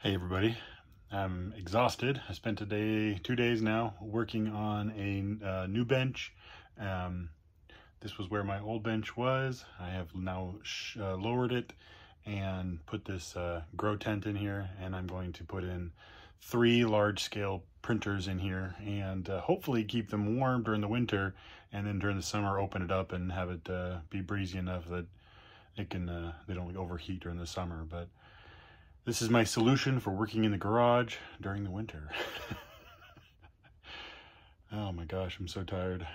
Hey everybody, I'm exhausted. I spent a day, two days now, working on a uh, new bench. Um, this was where my old bench was. I have now uh, lowered it and put this uh, grow tent in here and I'm going to put in three large scale printers in here and uh, hopefully keep them warm during the winter and then during the summer open it up and have it uh, be breezy enough that it can uh, they don't overheat during the summer but this is my solution for working in the garage during the winter. oh my gosh, I'm so tired.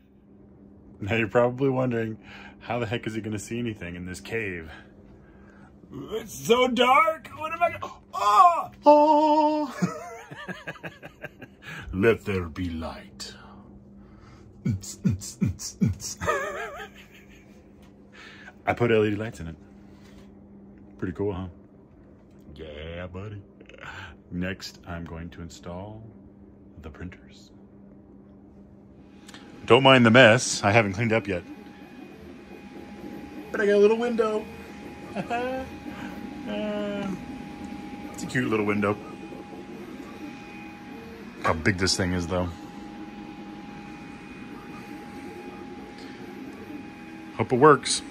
now you're probably wondering, how the heck is he going to see anything in this cave? It's so dark. What am I going ah! Oh! Oh! Let there be light. I put LED lights in it. Pretty cool, huh? Buddy. Next, I'm going to install the printers. Don't mind the mess. I haven't cleaned up yet. But I got a little window. uh, it's a cute little window. How big this thing is, though. Hope it works.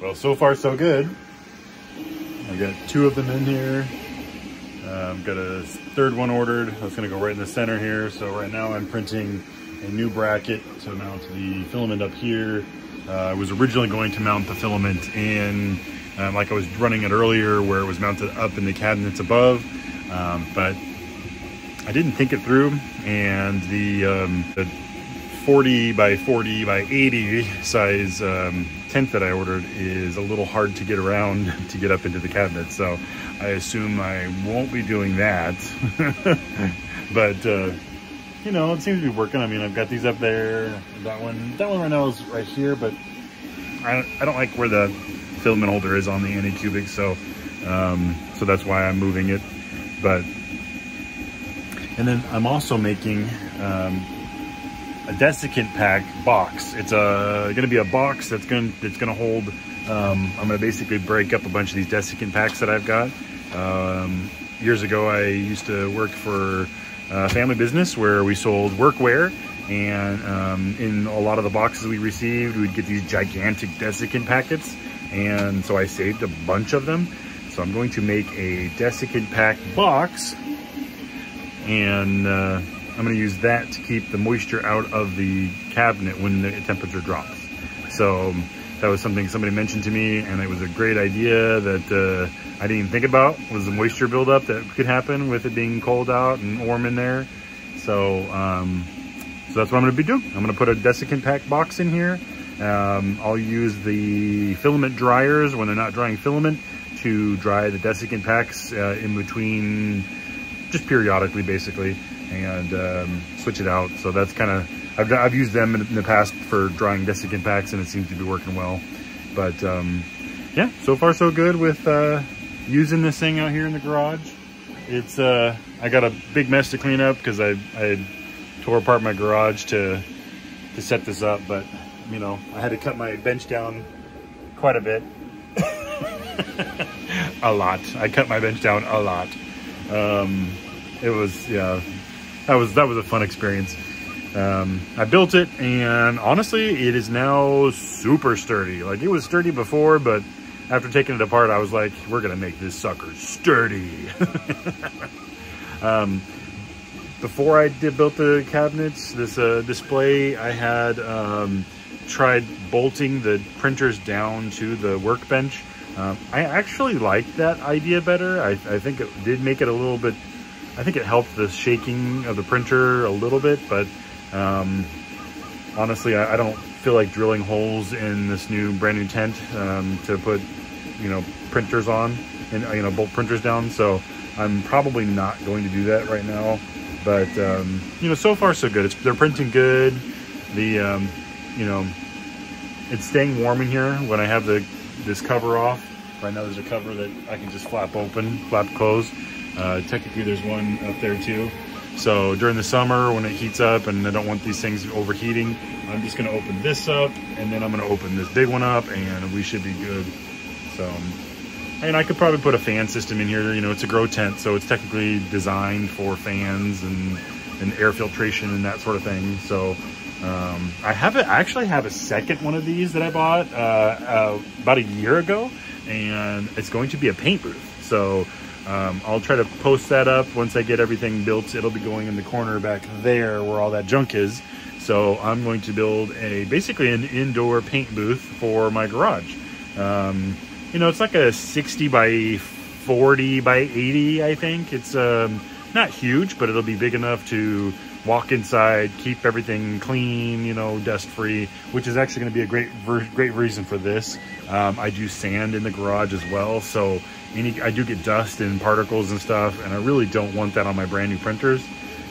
Well, so far so good. I got two of them in here. I've got a third one ordered. That's gonna go right in the center here. So right now I'm printing a new bracket to mount the filament up here. Uh, I was originally going to mount the filament in, um, like I was running it earlier, where it was mounted up in the cabinets above. Um, but I didn't think it through, and the, um, the 40 by 40 by 80 size um, tent that I ordered is a little hard to get around to get up into the cabinet. So I assume I won't be doing that. but, uh, you know, it seems to be working. I mean, I've got these up there. That one, that one right now is right here, but I, I don't like where the filament holder is on the Anycubic. So, um, so that's why I'm moving it. But, and then I'm also making, um, a desiccant pack box. It's a going to be a box that's going that's going to hold. Um, I'm going to basically break up a bunch of these desiccant packs that I've got. Um, years ago, I used to work for a family business where we sold workwear, and um, in a lot of the boxes we received, we'd get these gigantic desiccant packets, and so I saved a bunch of them. So I'm going to make a desiccant pack box, and. Uh, I'm to use that to keep the moisture out of the cabinet when the temperature drops. So that was something somebody mentioned to me and it was a great idea that uh, I didn't even think about was the moisture buildup that could happen with it being cold out and warm in there. So, um, so that's what I'm to be doing. I'm going to put a desiccant pack box in here. Um, I'll use the filament dryers when they're not drying filament to dry the desiccant packs uh, in between just periodically basically and um, switch it out. So that's kind of, I've, I've used them in, the past for drying desiccant packs and it seems to be working well. But um, yeah, so far so good with uh, using this thing out here in the garage. It's, uh, I got a big mess to clean up because I, I tore apart my garage to, to set this up. But, you know, I had to cut my bench down quite a bit. a lot. I cut my bench down a lot. Um, it was, yeah, that was that was a fun experience. Um, I built it and honestly, it is now super sturdy. Like it was sturdy before, but after taking it apart, I was like, we're gonna make this sucker sturdy. um, before I did built the cabinets, this uh, display, I had um, tried bolting the printers down to the workbench. Um, I actually liked that idea better. I, I think it did make it a little bit I think it helped the shaking of the printer a little bit, but um, honestly, I, I, don't feel like drilling holes in this new brand new tent um, to put, you know, printers on and, you know, bolt printers down. So I'm probably not going to do that right now. But, um, you know, so far so good. It's, they're printing good. The, um, you know, it's staying warm in here when I have the this cover off. Right now there's a cover that I can just flap open, flap close. Uh, technically, there's one up there too. So during the summer when it heats up and I don't want these things overheating, I'm just gonna open this up and then I'm gonna open this big one up and we should be good. So and I could probably put a fan system in here. You know, it's a grow tent, so it's technically designed for fans and, and air filtration and that sort of thing. So um, I have it. I actually have a second one of these that I bought uh, uh, about a year ago, and it's going to be a paint booth. So um, I'll try to post that up once I get everything built. It'll be going in the corner back there where all that junk is. So I'm going to build a basically an indoor paint booth for my garage. Um, you know, it's like a 60 by 40 by 80, I think. It's um, not huge, but it'll be big enough to walk inside, keep everything clean, you know, dust free, which is actually going to be a great, great reason for this. Um, I do sand in the garage as well, so any, I do get dust and particles and stuff, and I really don't want that on my brand new printers.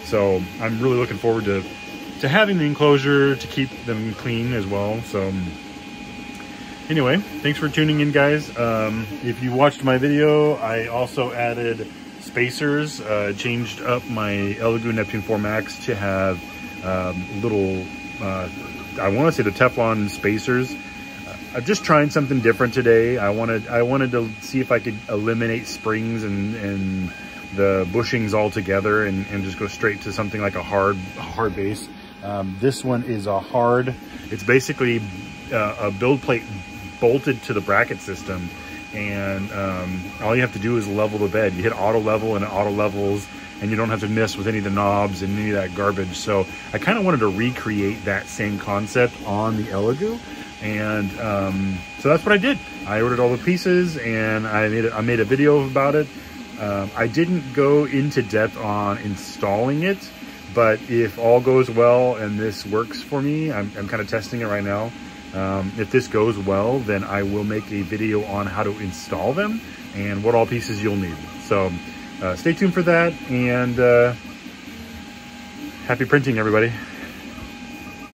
So I'm really looking forward to to having the enclosure to keep them clean as well. So anyway, thanks for tuning in, guys. Um, if you watched my video, I also added spacers, uh, changed up my Elegoo Neptune 4 Max to have um, little, uh, I want to say the Teflon spacers. Uh, I'm just trying something different today. I wanted I wanted to see if I could eliminate springs and, and the bushings altogether and, and just go straight to something like a hard hard base. Um, this one is a hard, it's basically uh, a build plate bolted to the bracket system and um, all you have to do is level the bed. You hit auto level and it auto levels and you don't have to mess with any of the knobs and any of that garbage. So I kind of wanted to recreate that same concept on the Elegoo. And um, so that's what I did. I ordered all the pieces and I made a, I made a video about it. Um, I didn't go into depth on installing it, but if all goes well and this works for me, I'm, I'm kind of testing it right now. Um, if this goes well, then I will make a video on how to install them and what all pieces you'll need. So uh, stay tuned for that and uh, happy printing, everybody.